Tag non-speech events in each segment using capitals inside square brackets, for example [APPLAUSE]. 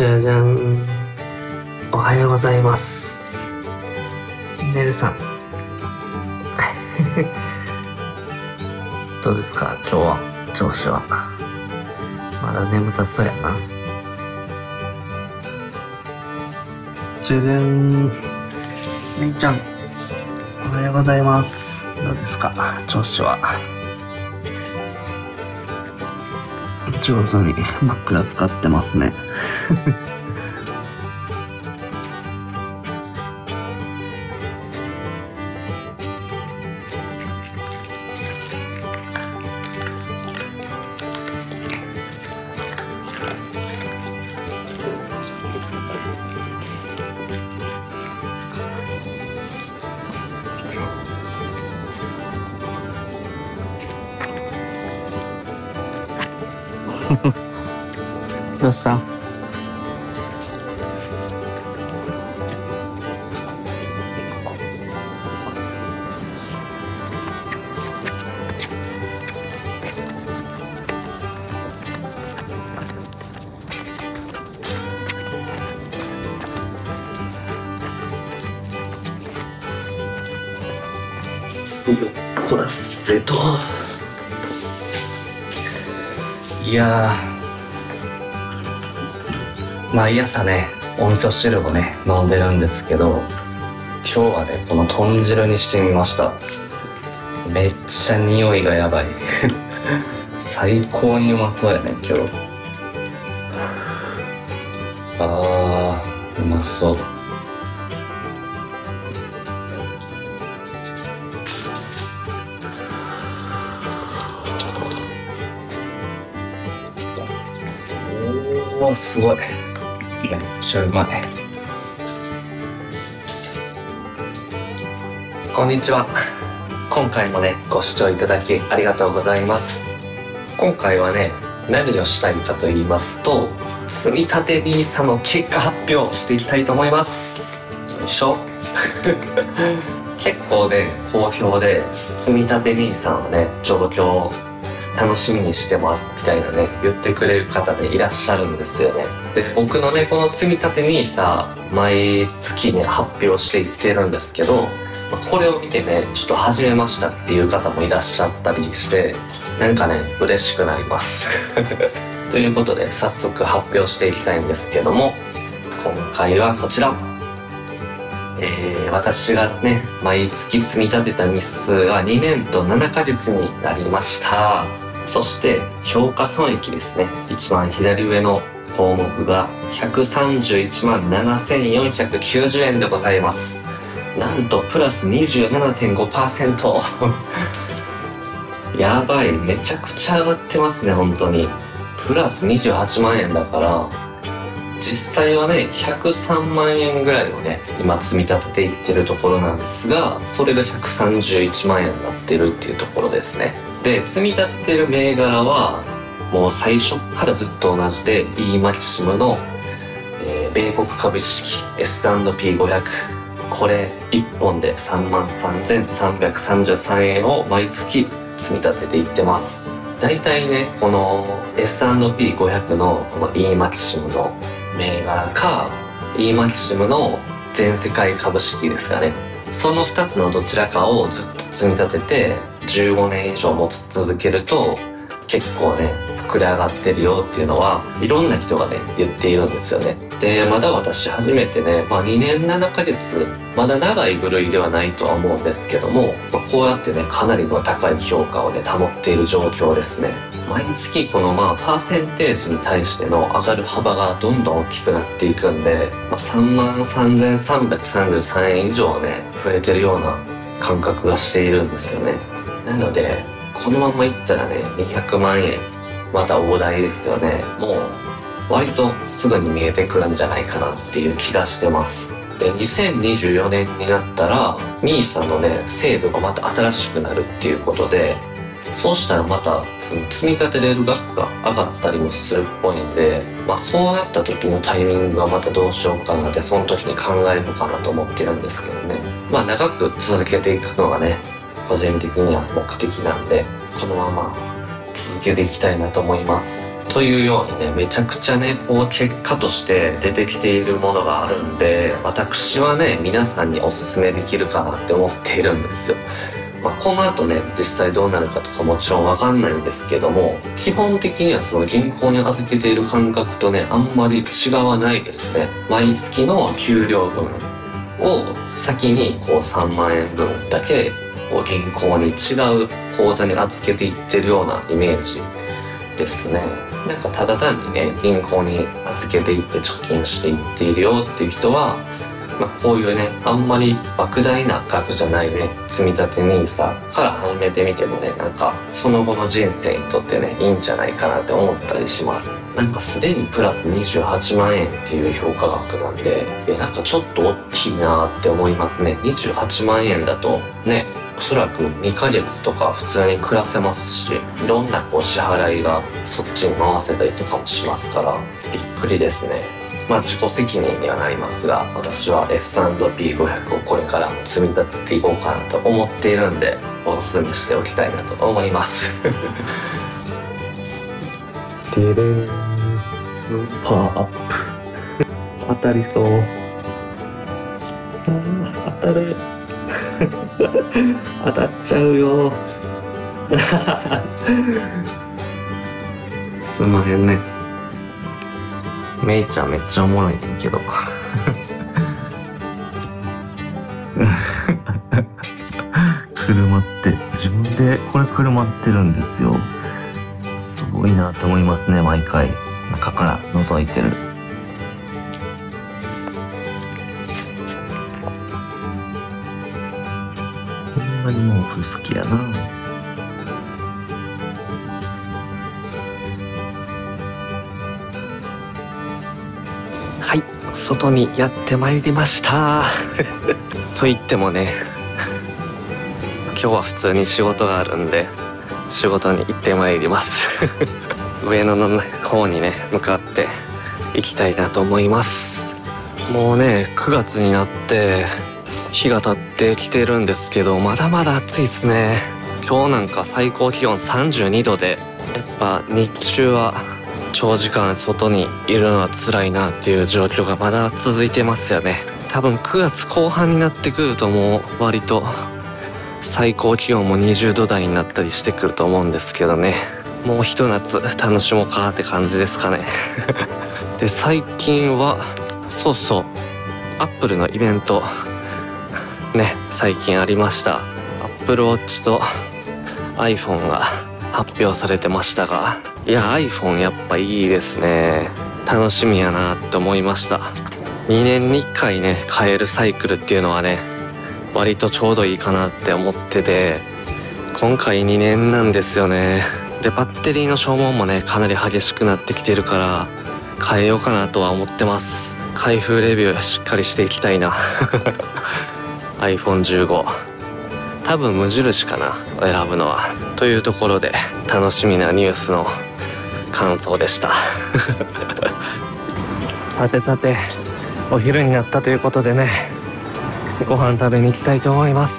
じゃじゃん。おはようございます。ねるさん。[LAUGHS] どうですか？今日は、調子は？まだ眠たそうやな。じゃじゃん。みーちゃん。おはようございます。どうですか？調子は？上手に真っ暗使ってますね。[LAUGHS] どうした？こらせと。いや毎朝ねお味噌汁をね飲んでるんですけど今日はねこの豚汁にしてみました。めっちゃ匂いがやばい。[LAUGHS] 最高にうまそうやね今日。あーうまそう。すごい。めっちゃうまい。こんにちは。今回もねご視聴いただきありがとうございます。今回はね何をしたいかと言いますと積み立て NISA の結果発表していきたいと思います。よいしょ。[LAUGHS] 結構ね好評で積み立て NISA のね状況楽しみにしてますみたいなね言ってくれる方でいらっしゃるんですよね。で僕のねこの積み立て NISA 毎月ね発表していってるんですけどこれを見てねちょっと始めましたっていう方もいらっしゃったりしてなんかね嬉しくなります。[LAUGHS] ということで早速発表していきたいんですけども今回はこちら。えー私がね毎月積み立てた日数が2年と7ヶ月になりました。そして評価損益ですね。一番左上の項目が131万7490円でございます。なんとプラス27.5% [LAUGHS] やばい。めちゃくちゃ上がってますね本当に。プラス28万円だから。実際はね103万円ぐらいをね今積み立てていってるところなんですがそれが131万円になってるっていうところですね。で積み立ててる銘柄はもう最初からずっと同じで E マキシムの、えー米国株式 S&P500 これ1本で3万3333円を毎月積み立てていってます。大体ねこの S&P500 のこの E マキシムの銘柄か E マキシムの全世界株式ですかね。その2つのどちらかをずっと積み立てて15年以上持ち続けると結構ね膨れ上がってるよっていうのはいろんな人がね言っているんですよね。でまだ私初めてね、まあ、2年7ヶ月まだ長い部類ではないとは思うんですけども、まあこうやってねかなりの高い評価をね保っている状況ですね。毎月このまあパーセンテージに対しての上がる幅がどんどん大きくなっていくんで、まあ、3万3333円以上ね増えてるような感覚がしているんですよね。なのでこのままいったらね200万円また大台ですよね。もう割とすぐに見えてくるんじゃないかなっていう気がしてます。で2024年になったら NISA のね制度がまた新しくなるっていうことでそうしたらまた積み立てれる額が上がったりもするっぽいんで、まあ、そうなった時のタイミングはまたどうしようかなってその時に考えるかなと思ってるんですけどねまあ長く続けていくのがね個人的には目的なんでこのまま続けていきたいなと思いますというようにねめちゃくちゃねこう結果として出てきているものがあるんで私はね皆さんにおすすめできるかなって思っているんですよ。まあ、この後ね実際どうなるかとかもちろんわかんないんですけども基本的にはその銀行に預けている感覚とねあんまり違わないですね。毎月の給料分を先にこう3万円分だけこう銀行に違う口座に預けていってるようなイメージですね。なんかただ単にね銀行に預けていって貯金していっているよっていう人はまあ、こういうねあんまり莫大な額じゃないね積立て NISA から始めてみてもねなんかその後の人生にとってねいいんじゃないかなって思ったりします。なんかすでにプラス28万円っていう評価額なんでいやなんかちょっと大きいなって思いますね。28万円だとねおそらく2ヶ月とか普通に暮らせますしいろんなこう支払いがそっちに回せたりとかもしますからびっくりですね。まあ自己責任にはなりますが私は S&P500 をこれからも積み立てていこうかなと思っているんでおすすめしておきたいなと思います。[LAUGHS] デレンスーパーアップ。当たりそう。当たる。[LAUGHS] 当たっちゃうよ。すんまへんねめいちゃんめっちゃおもろいねんけど。車って自分でこれ車ってるんですよ。すごいなと思いますね毎回。中から覗いてる。ほんまに毛布好きやな。外にやってまいりました。[LAUGHS] と言ってもね今日は普通に仕事があるんで仕事に行ってまいります。[LAUGHS] 上野の方にね向かって行きたいなと思います。もうね9月になって日が経ってきてるんですけどまだまだ暑いですね。今日なんか最高気温32度でやっぱ日中は長時間外にいるのは辛いなっていう状況がまだ続いてますよね。多分9月後半になってくるともう割と最高気温も20度台になったりしてくると思うんですけどね。もうひと夏楽しもうかって感じですかね。[LAUGHS] で最近はそうそうアップルのイベントね最近ありました。アップルウォッチと iPhone が発表されてましたがいや iPhone やっぱいいですね。楽しみやなって思いました。2年に1回ね変えるサイクルっていうのはね割とちょうどいいかなって思ってて今回2年なんですよね。でバッテリーの消耗もねかなり激しくなってきてるから変えようかなとは思ってます。開封レビューしっかりしていきたいな。[LAUGHS] iPhone15 多分無印かな選ぶのは。というところで楽しみなニュースの感想でした。[LAUGHS] さてさてお昼になったということでねご飯食べに行きたいと思います。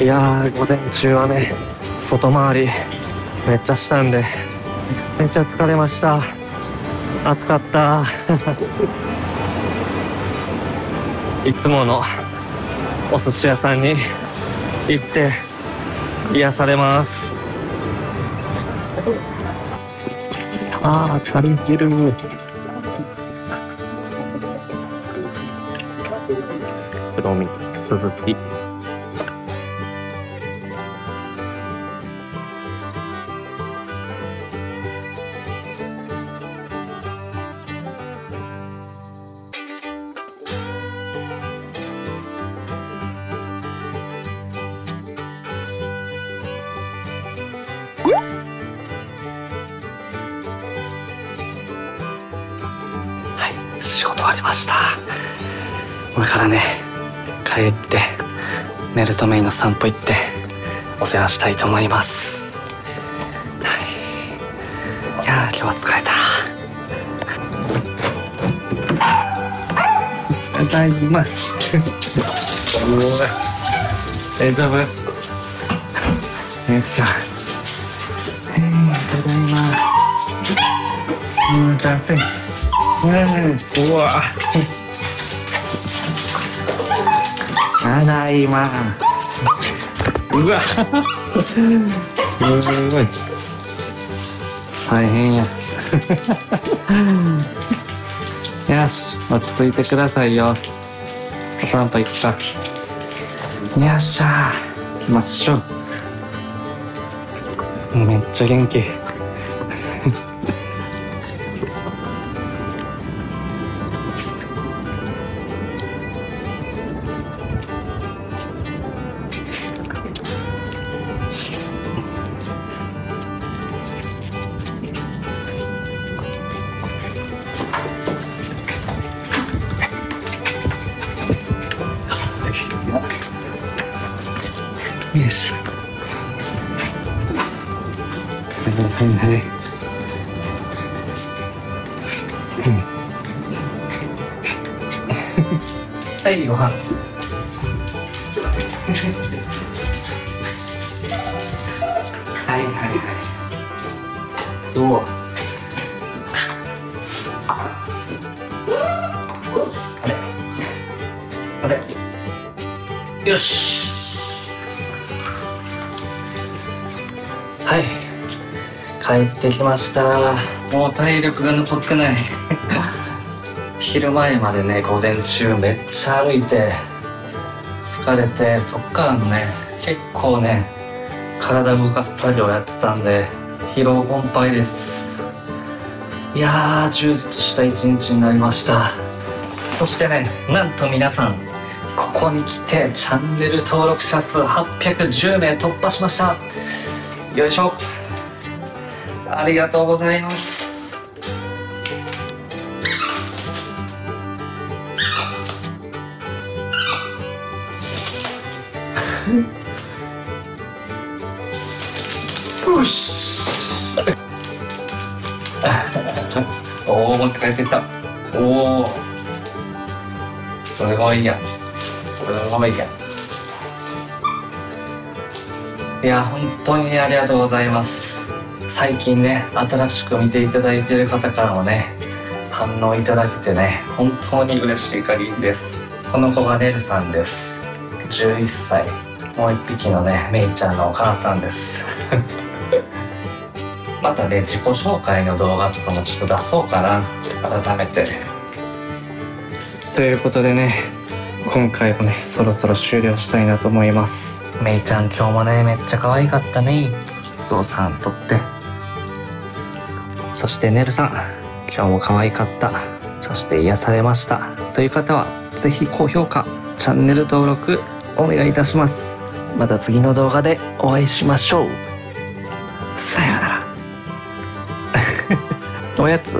いやー午前中はね外回りめっちゃしたんでめっちゃ疲れました。暑かった。[LAUGHS] いつものお寿司屋さんに行って癒されます。ああサリンキル黒み鈴木仕事終わりました。これからね帰って寝るとメイの散歩行ってお世話したいと思います、はい、いや今日は疲れた。ただいま大丈夫よいしょただいま。待たせ。うん、うわ。ただい。ま。うわ。すごい。大変や。よし、落ち着い。てください。よ。お散歩行くか。よっしゃ行きましょう。めっちゃ元気。はい、ご飯。はいはいはい。どう？あれ？あれ？よし。はい。帰ってきました。もう体力が残ってない昼前までね午前中めっちゃ歩いて疲れてそっからのね結構ね体動かす作業やってたんで疲労困憊です。いやー充実した一日になりました。そしてねなんと皆さんここに来てチャンネル登録者数810名突破しました。よいしょ。ありがとうございます。おお持って帰ってった。おおすごいやすごいやいや本当にありがとうございます。最近ね新しく見ていただいている方からもね反応いただけてね本当に嬉しい限りです。この子がねるさんです。11歳。もう一匹のねめいちゃんのお母さんです。またね自己紹介の動画とかもちょっと出そうかな。改めて。ということでね今回もねそろそろ終了したいなと思います。めいちゃん今日もねめっちゃ可愛かったね。ゾウさんとって。そしてねるさん今日も可愛かった。そして癒されました。という方はぜひ高評価チャンネル登録お願いいたします。また次の動画でお会いしましょう。さよおやつ？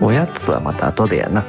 おやつはまた後でやな。